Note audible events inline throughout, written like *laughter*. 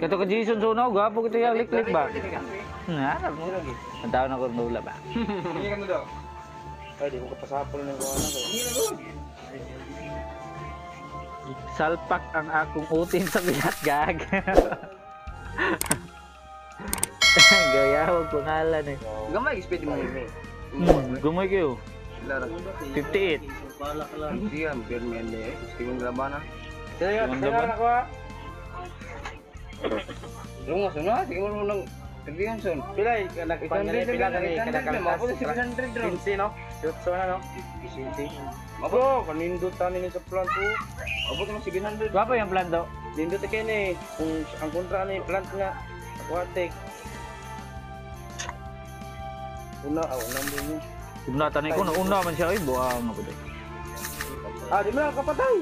Kato ka Jason Suno, gapo kita yung liklik ba? Nah, alam mo lagi. Ang tao na ko nula ba? Hindi ka daw. Ay, di mo kapasapol ng gawa na ko. Salpak ang akong utin sa bilat gag. *laughs* Gaya ko pangalan eh. Gamay, speed mo yun. Hmm, gumay kayo. Lara. 58. Siyan, pero may hindi eh. Siwan labanan. Kaya, Yung kaya laban? na ko ha. Lungas na, sige mo nang Sabihan son. Pila, eh, nagpangyari pila na ni kanakaltas. Mapo 700 ron. 15 no? Jutsu na no? 15. Mapo. Bro, kanindot ta ni sa plant ko. Mapo naman 700. Gwapo yung plan daw. Nindot kay ni kung ang kontra ni plant nga aquatic. Una, ah, una mo mo. Kung natanay ko, nauna man siya. Ay, buang ako doon. Ah, di mo lang kapatay.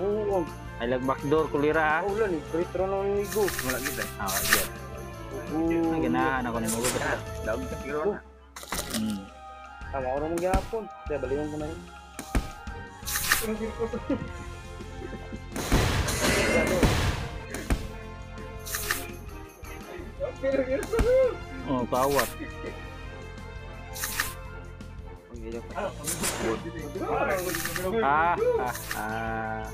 Buong. Ay, lag backdoor kulira ha. Ulan ni, na ni go. Wala kita. Ah, yan. Oo. Ang ganahan ako ni mo. Daog sa kilo na. Hmm. Tama ko naman gyapon. Kaya balikan ko na yun. Oh, kawat. Ah, ah, ah.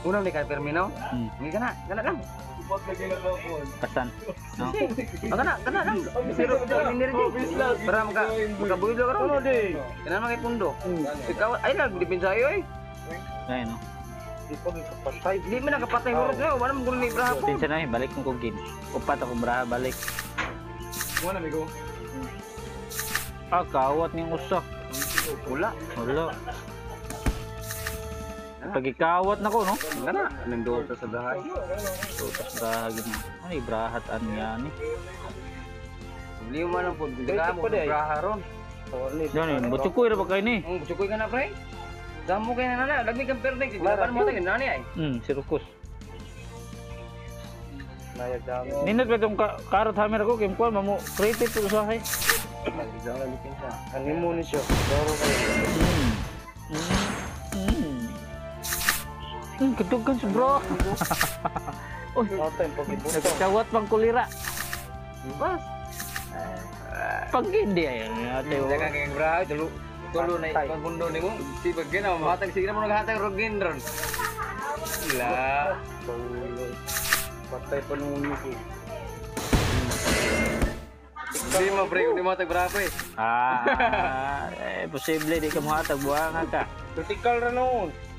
Unang di ka terminal. Hmm. Hindi ka *laughs* na, kana lang. Pasan. No? Ah, kana, kana lang. Zero energy. Para maka makabuhilo ka Ano ron. di? Kana mga pundo. Ikaw ay lang dipin sa iyo eh. Ayun, no? Di pa may kapatay. Hindi man nakapatay horot nga, wala mo gulo ni Ibrahim. Pinsa na eh, balik mo kugin. Upat ako braha, balik. Mo na bigo. Ah, kawat ni usa. Wala. Wala. Pagikawat na ko, no? Kana, nandoon ta sa bahay. Utas braha, gina. Ay, brahat an yan mo man ang pod, hindi ka mo Pwede, ay. braha ron. Yan eh, butsukoy na ba kayo ni? Sukoy ka na pre. Damo kay na na, lagmi kang perde, mo tayo nani ay. Hmm, si Rukus. Ninot ba itong ka karot hammer ko? Kim Kwan, mamu creative po usahay. Honeymoon ni siya. Doro. *laughs* Hmm. Hmm, ketugan si bro. Uy, Ata yung pag-ibutang. nagkawat pang kulira. Bas. Pag hindi ay ate. Hindi ka kay braha, tulo tulo na Patay. ikon mundo nimo. Si bagay na matag sige mo naghatag rogin ron. La. Patay pa nung ulo Hindi mo pre, hindi mo matag braha pre. Ah, *laughs* eh, posible di ka buhanga ka. Critical ra noon.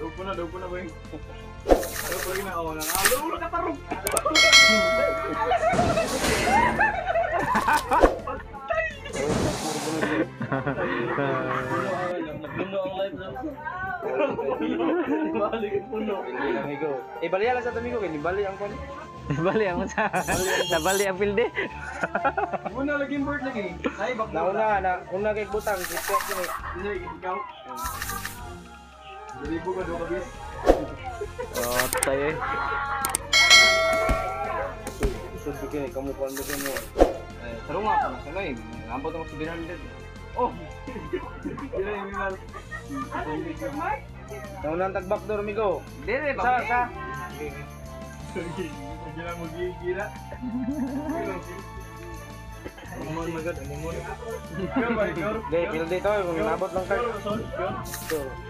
Daw po na, daw po na ba yun? Ano pa rin na ako na? Alo, ulo ka tarong! Amigo. Eh, bali lang sa amigo. Kaya bali ang kon. *laughs* Bali ang sa nabali ang pilde. Muna lagi yung bird lagi. Ay, bak Nauna, na, una kay butang. Ito ko Hindi, ikaw. Dalibo ka, doon ka bis. Oh, tayo eh. Usod bikin eh. Kamu kuhan bikin mo. Eh, sarong nga, kung nasa ngayon. Ambot ako sa 700. Oh! Hindi yung minal. Nauna ang tagbak door, amigo. Hindi, Sa, sa. Hindi lang magigila. Umon magad, ikaw? Gay, feel dito. Kung nabot lang card. Sure.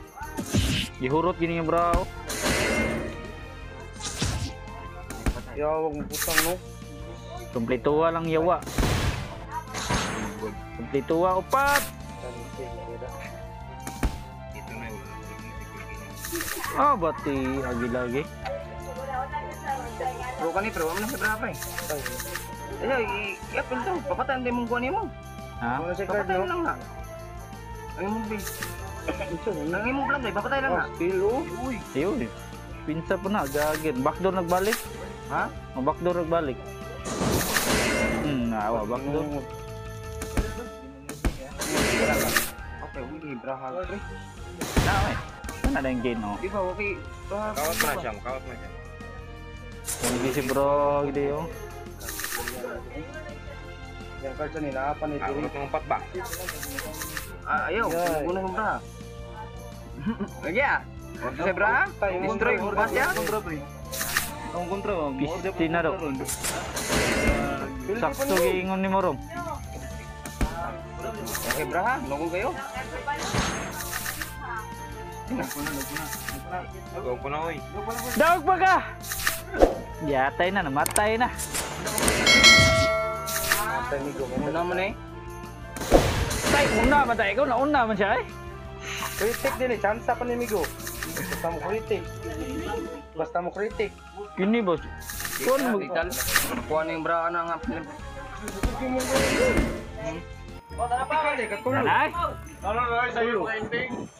Gihurot gini nga bro. Yawag mo butang no. Kompletuwa lang yawa. Kompletuwa upat. Ito na yun. Ah, bati agi lagi. Pro ka ni, pro. Wala na sa brapa eh. Ano, i-apple to. Papatan din mong kuha niya mo. Ha? Ano si card Papatan no? lang na. Ang mong base. Ang imo plan, papatay lang Oh, na. still oh. Uy. Ayun. Pinsa pa na, gagin. Backdoor nagbalik. Ha? O backdoor nagbalik. Hmm, awa, backdoor. Okay, uy, brahal. Pre. Na, eh. Ano na yung gain, oh. Di ba, okay. Brahal. Kawat na siya, kawat na siya. Hindi si bro, gede, oh. Yang sa nila, apa ni Ah, Diri? urot ng pat ba? Ah, ayaw. Yan. Guna ng bra. *laughs* Lagi ah. Sa bra? Destroy mo ba siya? Ang kontra, oh. Sakto ni Morong. Okay, bra kayo. Pa ka! Yatay na, namatay na. Una man tayo. Ikaw na una man siya, eh. Kritik din eh, chance pa ni Migo. Basta mo kritik. Basta mo kritik. Kini, boss. Kuan mo. Vital. Kuha na yung bra na nga. Nanay! Ano na?